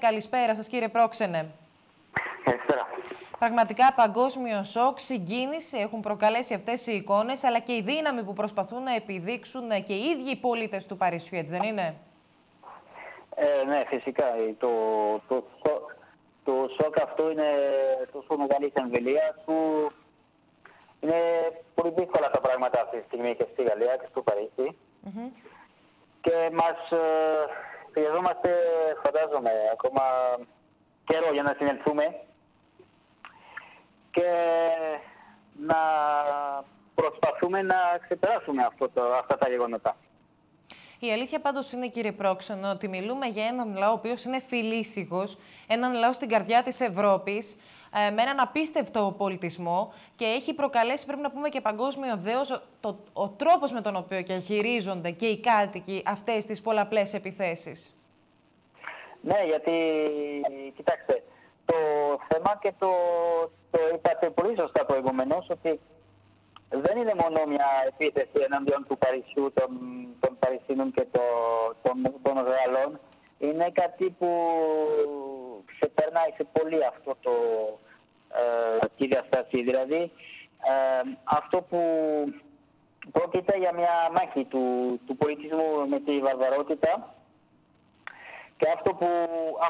Καλησπέρα σας κύριε Πρόξενε. Καλησπέρα. Πραγματικά παγκόσμιο σοκ, συγκίνηση έχουν προκαλέσει αυτές οι εικόνες, αλλά και η δύναμη που προσπαθούν να επιδείξουν και οι ίδιοι οι πολίτες του Παρισιού, έτσι δεν είναι; Ε, ναι, φυσικά. Το, το, το, το σοκ αυτό είναι τόσο μεγάλη εμβελία που είναι πολύ δύσκολα τα πράγματα αυτή τη στιγμή και στη Γαλλία και στο Παρίσι. Και μας ε, χρειαζόμαστε, φαντάζομαι, ακόμα καιρό για να συνελθούμε και να προσπαθούμε να ξεπεράσουμε αυτό το, αυτά τα γεγονότα. Η αλήθεια πάντως είναι, κύριε Πρόξενο, ότι μιλούμε για έναν λαό ο οποίος είναι φιλήσυχος, έναν λαό στην καρδιά της Ευρώπης, ε, με έναν απίστευτο πολιτισμό και έχει προκαλέσει, πρέπει να πούμε και παγκόσμιο δέος, το, ο τρόπος με τον οποίο και χειρίζονται και οι κάτοικοι αυτές τις πολλαπλές επιθέσεις. Ναι, γιατί, κοιτάξτε, το θέμα και το, το είπατε πολύ σωστά προηγουμένως ότι δεν είναι μόνο μια επίθεση εναντίον του Παρισιού, των, των Παρισίνων και το, των, των Γαλλών. Είναι κάτι που ξεπερνάει σε πολύ αυτό το ε, τη διαστασία. Δηλαδή, ε, αυτό που πρόκειται για μια μάχη του, του πολιτισμού με τη βαρβαρότητα και αυτό που,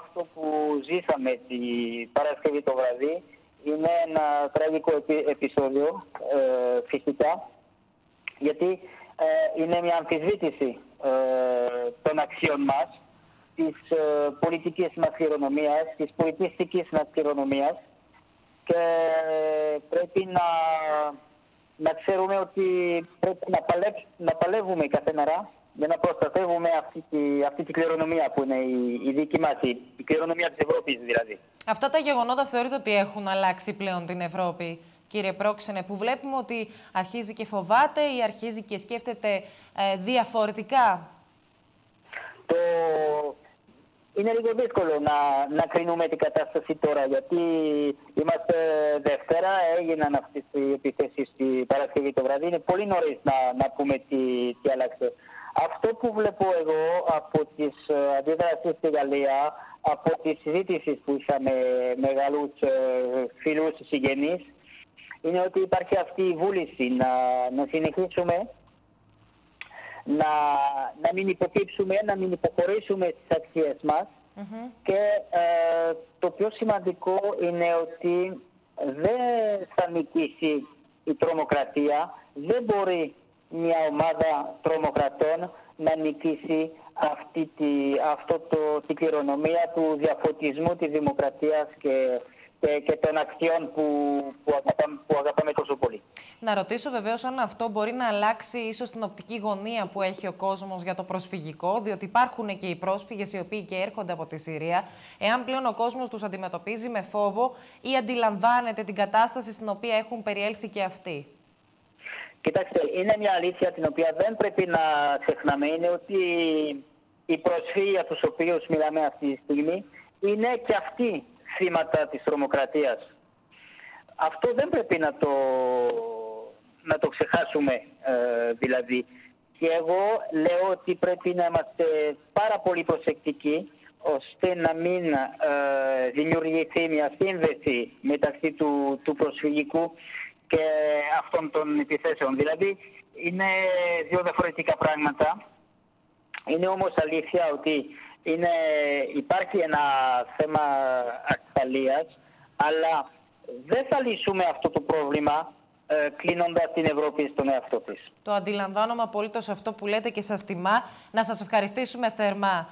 αυτό που ζήσαμε την Παρασκευή το βραδύ είναι ένα τραγικό επεισόδιο ε, φυσικά γιατί ε, είναι μια αμφισβήτηση ε, των αξιών μας της πολιτικής μας κληρονομίας, της πολιτιστικής μας κληρονομίας και πρέπει να, να ξέρουμε ότι πρέπει να, να παλεύουμε κάθε μέρα για να προστατεύουμε αυτή τη, αυτή τη κληρονομία που είναι η, η δική μας, η, η κληρονομία της Ευρώπης δηλαδή. Αυτά τα γεγονότα θεωρείτε ότι έχουν αλλάξει πλέον την Ευρώπη, κύριε Πρόξενε, που βλέπουμε ότι αρχίζει και φοβάται ή αρχίζει και σκέφτεται ε, διαφορετικά; Το... Είναι λίγο δύσκολο να, να κρίνουμε την κατάσταση τώρα, γιατί είμαστε Δευτέρα, έγιναν αυτές οι επιθέσεις στη Παρασκευή το βράδυ. Είναι πολύ νωρίς να, να πούμε τι, τι άλλαξε. Αυτό που βλέπω εγώ από τις ε, αντίδρασεις στη Γαλλία, από τη συζήτηση που είχαμε με Γαλλούς ε, φίλους συγγενείς, είναι ότι υπάρχει αυτή η βούληση να, να συνεχίσουμε να, να μην υποκύψουμε, να μην υποχωρήσουμε στις αξίες μας. Και ε, το πιο σημαντικό είναι ότι δεν θα νικήσει η τρομοκρατία, δεν μπορεί μια ομάδα τρομοκρατών να νικήσει αυτή τη, αυτό το, την κληρονομία του διαφωτισμού της δημοκρατίας και, και, και των αξιών που, που, αγαπάμε, που αγαπάμε τόσο πολύ. Να ρωτήσω βεβαίως αν αυτό μπορεί να αλλάξει ίσως την οπτική γωνία που έχει ο κόσμος για το προσφυγικό, διότι υπάρχουν και οι πρόσφυγες οι οποίοι και έρχονται από τη Συρία. Εάν πλέον ο κόσμος τους αντιμετωπίζει με φόβο ή αντιλαμβάνεται την κατάσταση στην οποία έχουν περιέλθει και αυτοί; Κοιτάξτε, είναι μια αλήθεια την οποία δεν πρέπει να ξεχνάμε. Είναι ότι οι προσφύγοι για τους οποίους μιλάμε αυτή τη στιγμή είναι και αυτοί θύματα της τρομοκρατίας. Αυτό δεν πρέπει να το, να το ξεχάσουμε ε, δηλαδή. Και εγώ λέω ότι πρέπει να είμαστε πάρα πολύ προσεκτικοί ώστε να μην ε, δημιουργηθεί μια σύνδεση μεταξύ του, του προσφυγικού και αυτών των επιθέσεων. Δηλαδή είναι δύο διαφορετικά πράγματα. Είναι όμως αλήθεια ότι είναι, υπάρχει ένα θέμα ασφαλείας, αλλά δεν θα λύσουμε αυτό το πρόβλημα ε, κλείνοντας την Ευρώπη στον εαυτό της. Το αντιλαμβάνομαι απολύτως αυτό που λέτε και σας τιμά. Να σας ευχαριστήσουμε θερμά.